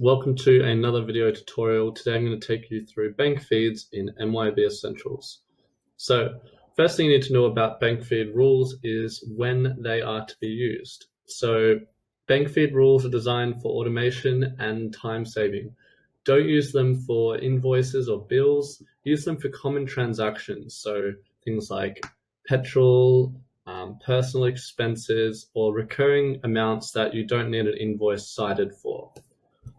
welcome to another video tutorial. Today I'm going to take you through bank feeds in MYOB Essentials. So first thing you need to know about bank feed rules is when they are to be used. So bank feed rules are designed for automation and time saving. Don't use them for invoices or bills, use them for common transactions. So things like petrol, um, personal expenses, or recurring amounts that you don't need an invoice cited for.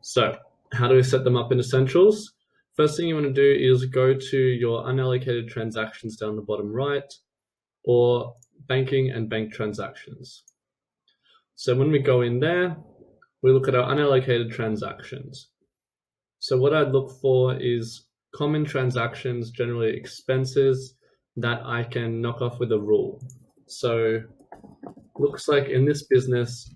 So how do we set them up in Essentials? First thing you want to do is go to your unallocated transactions down the bottom right, or banking and bank transactions. So when we go in there, we look at our unallocated transactions. So what I'd look for is common transactions, generally expenses, that I can knock off with a rule. So looks like in this business,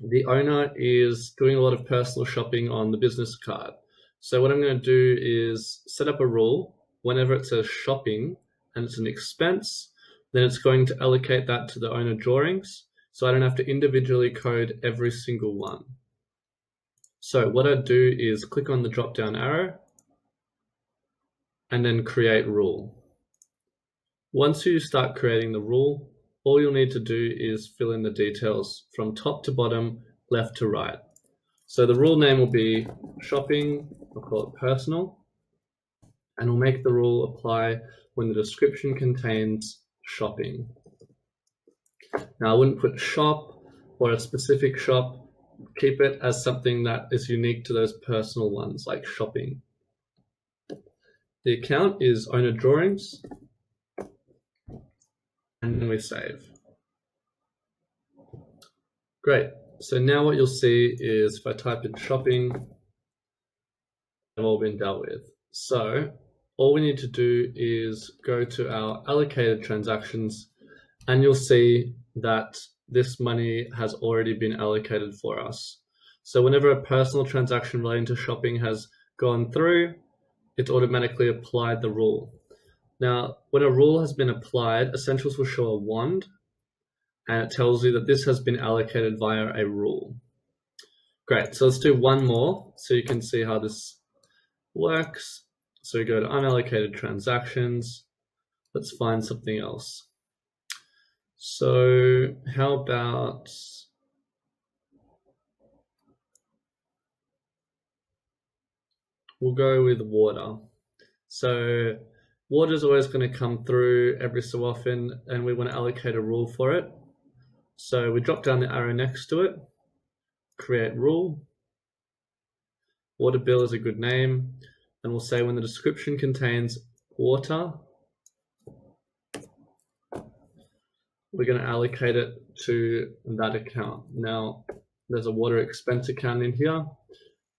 the owner is doing a lot of personal shopping on the business card. So what I'm going to do is set up a rule whenever it says shopping and it's an expense, then it's going to allocate that to the owner drawings. So I don't have to individually code every single one. So what I do is click on the drop down arrow and then create rule. Once you start creating the rule, all you'll need to do is fill in the details from top to bottom, left to right. So the rule name will be shopping, I'll call it personal, and we'll make the rule apply when the description contains shopping. Now I wouldn't put shop or a specific shop, keep it as something that is unique to those personal ones like shopping. The account is owner drawings, and then we save. Great. So now what you'll see is if I type in shopping, they've all been dealt with. So all we need to do is go to our allocated transactions and you'll see that this money has already been allocated for us. So whenever a personal transaction relating to shopping has gone through, it's automatically applied the rule. Now, when a rule has been applied, Essentials will show a wand and it tells you that this has been allocated via a rule. Great, so let's do one more so you can see how this works. So we go to unallocated transactions. Let's find something else. So how about we'll go with water. So Water is always going to come through every so often and we want to allocate a rule for it. So we drop down the arrow next to it, create rule. Water bill is a good name. And we'll say when the description contains water, we're going to allocate it to that account. Now, there's a water expense account in here,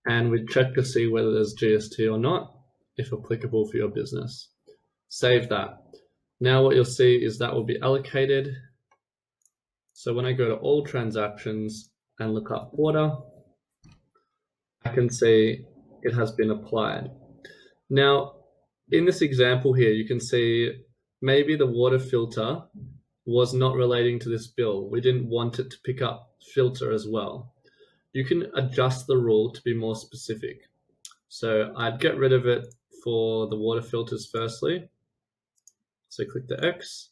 and we check to see whether there's GST or not, if applicable for your business save that. Now what you'll see is that will be allocated. So when I go to all transactions and look up water, I can see it has been applied. Now, in this example here, you can see maybe the water filter was not relating to this bill. We didn't want it to pick up filter as well. You can adjust the rule to be more specific. So I'd get rid of it for the water filters firstly. So click the X.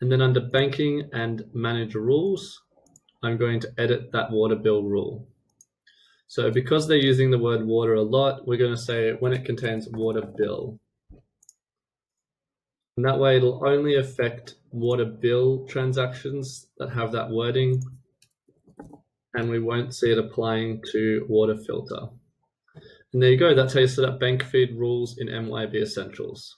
And then under banking and manage rules, I'm going to edit that water bill rule. So because they're using the word water a lot, we're going to say when it contains water bill. And that way it'll only affect water bill transactions that have that wording and we won't see it applying to water filter. And there you go, that's how you set up bank feed rules in MYOB Essentials.